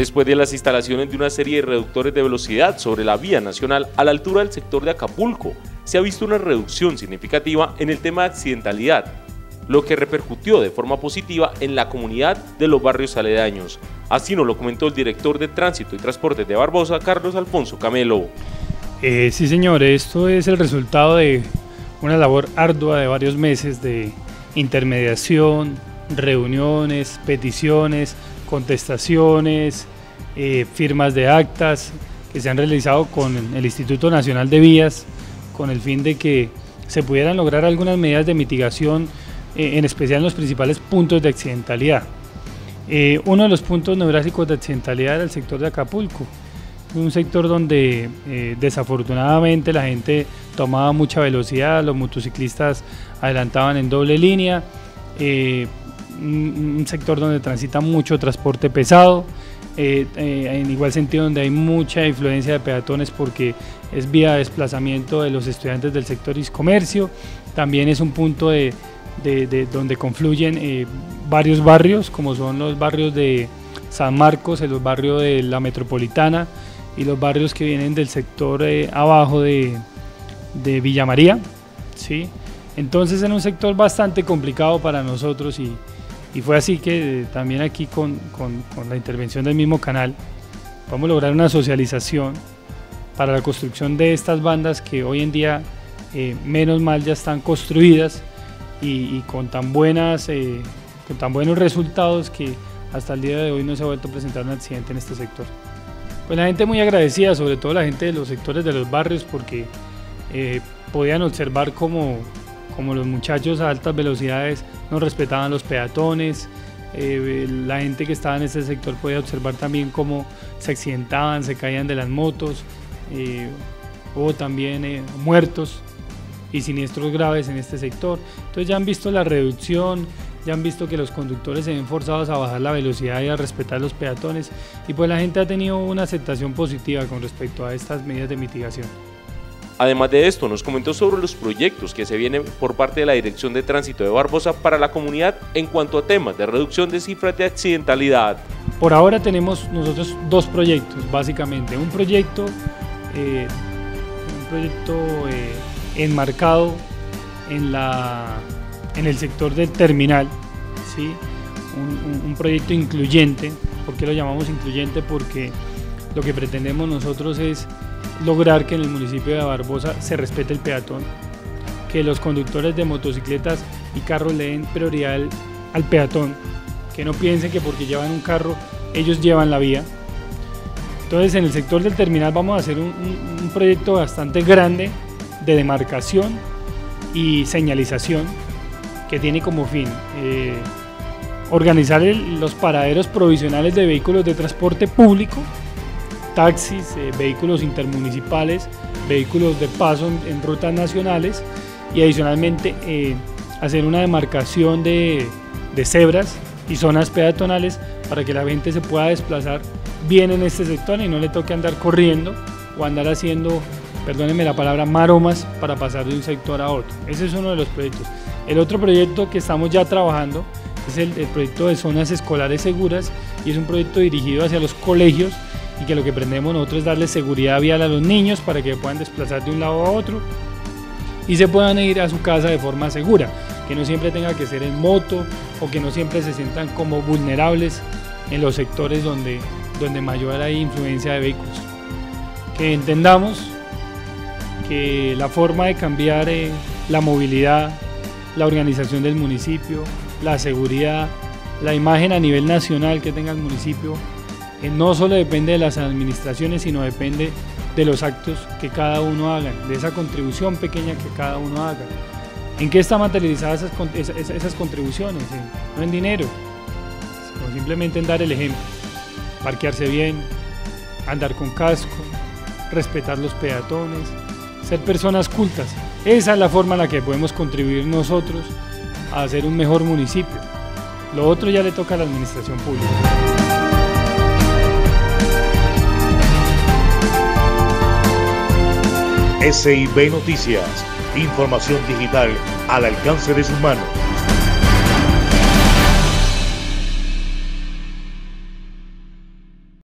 después de las instalaciones de una serie de reductores de velocidad sobre la vía nacional a la altura del sector de Acapulco, se ha visto una reducción significativa en el tema de accidentalidad, lo que repercutió de forma positiva en la comunidad de los barrios aledaños. Así nos lo comentó el director de Tránsito y Transportes de Barbosa, Carlos Alfonso Camelo. Eh, sí, señor, esto es el resultado de una labor ardua de varios meses de intermediación, reuniones, peticiones, contestaciones, eh, firmas de actas que se han realizado con el Instituto Nacional de Vías con el fin de que se pudieran lograr algunas medidas de mitigación eh, en especial en los principales puntos de accidentalidad. Eh, uno de los puntos neurálgicos de accidentalidad era el sector de Acapulco, un sector donde eh, desafortunadamente la gente tomaba mucha velocidad, los motociclistas adelantaban en doble línea, un, sector donde transita mucho transporte pesado, en igual sentido donde hay mucha influencia de peatones porque es vía de desplazamiento de los estudiantes del sector y comercio, también es un punto de, de, donde confluyen eh, varios barrios, como son los barrios de San Marcos, el barrio de la Metropolitana y los barrios que vienen del sector eh, abajo de, de, Villa María. ¿sí? Entonces en un sector bastante complicado para nosotros y, y fue así que eh, también aquí con, con, la intervención del mismo canal vamos a lograr una socialización para la construcción de estas bandas que hoy en día menos mal ya están construidas y, con, tan buenas, eh, con tan buenos resultados que hasta el día de hoy no se ha vuelto a presentar un accidente en este sector. Pues la gente muy agradecida, sobre todo la gente de los sectores de los barrios, porque eh, podían observar como, como los muchachos a altas velocidades no respetaban los peatones, eh, la gente que estaba en ese sector podía observar también cómo se accidentaban, se caían de las motos, hubo también muertos y siniestros graves en este sector. Entonces ya han visto la reducción, ya han visto que los conductores se ven forzados a bajar la velocidad y a respetar los peatones y pues la gente ha tenido una aceptación positiva con respecto a estas medidas de mitigación. Además de esto, nos comentó sobre los proyectos que se vienen por parte de la Dirección de Tránsito de Barbosa para la comunidad en cuanto a temas de reducción de cifras de accidentalidad. Por ahora tenemos nosotros dos proyectos, básicamente. Un proyecto, eh, un proyecto eh, enmarcado en, la, en el sector del terminal, ¿sí? un, proyecto incluyente. ¿Por qué lo llamamos incluyente? Porque lo que pretendemos nosotros es lograr que en el municipio de Barbosa se respete el peatón, que los conductores de motocicletas y carros le den prioridad al, peatón, que no piensen que porque llevan un carro ellos llevan la vía. Entonces en el sector del terminal vamos a hacer un, proyecto bastante grande de demarcación y señalización que tiene como fin eh, organizar los paraderos provisionales de vehículos de transporte público, taxis, eh, vehículos intermunicipales, vehículos de paso en, rutas nacionales y adicionalmente eh, hacer una demarcación de, de cebras y zonas peatonales para que la gente se pueda desplazar bien en este sector y no le toque andar corriendo o andar haciendo perdónenme la palabra, maromas para pasar de un sector a otro. Ese es uno de los proyectos. El otro proyecto que estamos ya trabajando es el, proyecto de zonas escolares seguras y es un proyecto dirigido hacia los colegios y que lo que pretendemos nosotros es darle seguridad vial a los niños para que puedan desplazar de un lado a otro y se puedan ir a su casa de forma segura, que no siempre tenga que ser en moto o que no siempre se sientan como vulnerables en los sectores donde, donde mayor hay influencia de vehículos. Que entendamos que la forma de cambiar eh, la movilidad, la organización del municipio, la seguridad, la imagen a nivel nacional que tenga el municipio, no solo depende de las administraciones, sino depende de los actos que cada uno haga, de esa contribución pequeña que cada uno haga. ¿En qué están materializadas esas, esas, contribuciones? No en dinero, sino simplemente en dar el ejemplo. Parquearse bien, andar con casco, respetar los peatones, ser personas cultas. Esa es la forma en la que podemos contribuir nosotros a hacer un mejor municipio. Lo otro ya le toca a la administración pública. SIB Noticias, información digital al alcance de sus manos.